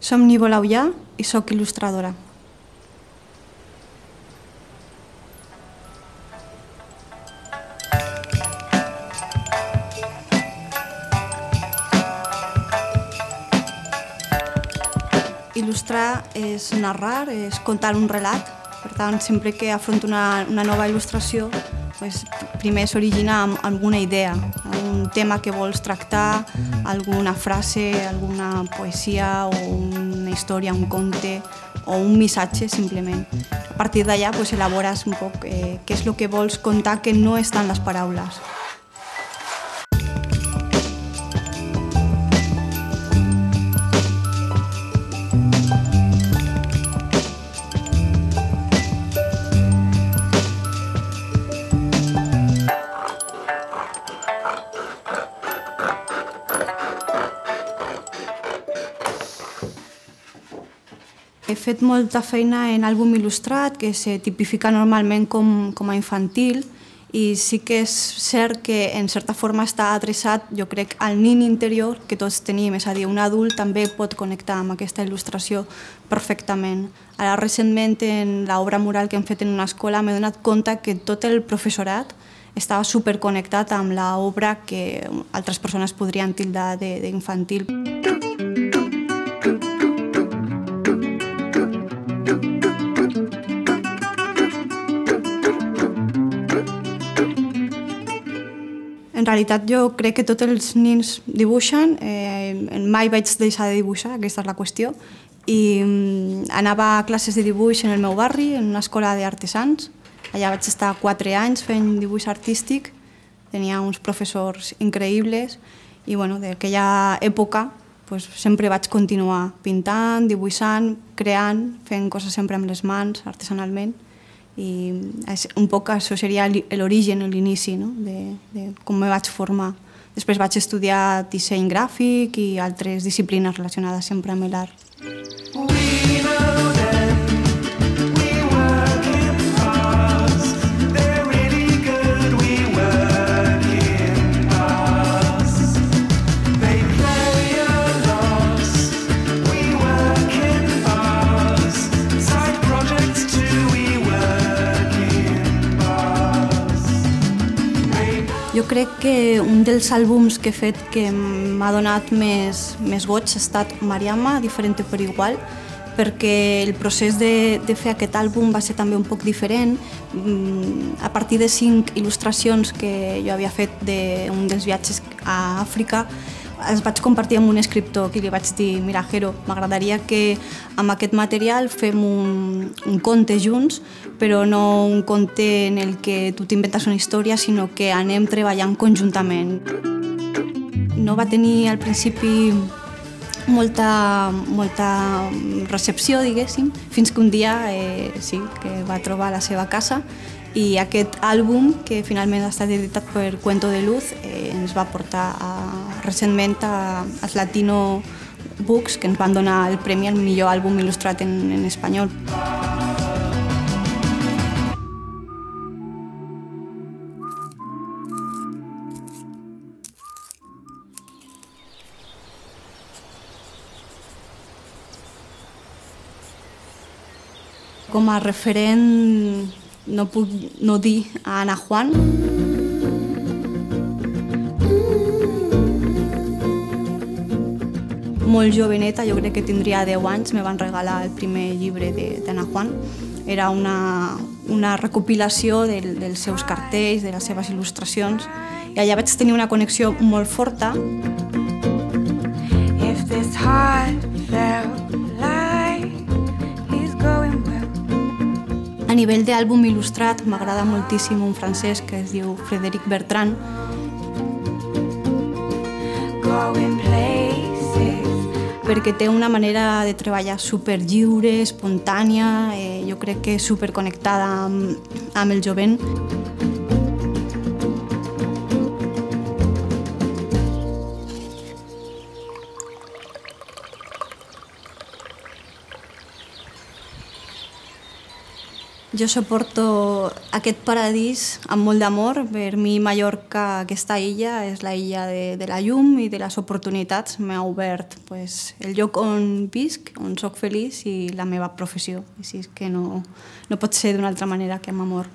Som Nivola Ullà i sóc il·lustradora. Il·lustrar és narrar, és contar un relat. Per tant, sempre que afronto una, una nova il·lustració, pues, primer s'origina amb alguna idea, un tema que vols tractar, alguna frase, alguna poesia o una història, un conte o un missatge simplement. A partir d'allà pues, elabores un poc eh, què és el que vols contar que no està en les paraules. He fet molta feina en àlbum il·lustrat, que se tipifica normalment com, com a infantil, i sí que és cert que en certa forma està adreçat, jo crec, al nin interior que tots tenim, és a dir, un adult també pot connectar amb aquesta il·lustració perfectament. Ara, recentment, en l'obra mural que hem fet en una escola, m'he donat compte que tot el professorat estava superconnectat amb l'obra que altres persones podrien tildar d'infantil. En realitat jo crec que tots els nins dibuixen, eh, mai vaig deixar de dibuixar, aquesta és la qüestió, i mm, anava a classes de dibuix en el meu barri, en una escola d'artesans, allà vaig estar quatre anys fent dibuix artístic, tenia uns professors increïbles i bueno, d'aquella època pues, sempre vaig continuar pintant, dibuixant, creant, fent coses sempre amb les mans, artesanalment i un poc això seria l'origen, l'inici no? de, de com me vaig formar. Després vaig estudiar disseny gràfic i altres disciplines relacionades sempre amb l'art. We Jo crec que un dels àlbums que he fet que m'ha donat més, més goig ha estat Mariama, diferent per igual, perquè el procés de, de fer aquest àlbum va ser també un poc diferent. Mm, a partir de cinc il·lustracions que jo havia fet d'un dels viatges a Àfrica, es vaig compartir amb un escriptor que li vaig dir mira, Jero, m'agradaria que amb aquest material fem un, un conte junts, però no un conte en el que tu t'inventes una història, sinó que anem treballant conjuntament. No va tenir al principi molta, molta recepció, diguéssim, fins que un dia eh, sí, que va trobar la seva casa i aquest àlbum, que finalment ha estat editat per Cuento de Luz, eh, ens va portar a, recentment a, als Latino Books, que ens van donar el premi al millor àlbum il·lustrat en, en espanyol. Com a referent no puc no dir a Ana Juan. Molt joveneta, jo crec que tindria 10 anys, me van regalar el primer llibre d'Anna Juan. Era una, una recopilació del, dels seus cartells, de les seves il·lustracions, i allà vaig tenir una connexió molt forta. If this heart nivell d'àlbum il·lustrat m'agrada moltíssim un francès que es diu Frédéric Bertrand. perquè té una manera de treballar super lliure, espontània, eh, jo crec que super connectada amb, amb el jovent. Jo suporto aquest paradís amb molt d'amor. Per mi Mallorca, aquesta illa, és la illa de, de la llum i de les oportunitats. M'ha obert pues, el lloc on visc, on sóc feliç i la meva professió. Així que no, no pot ser d'una altra manera que amb amor.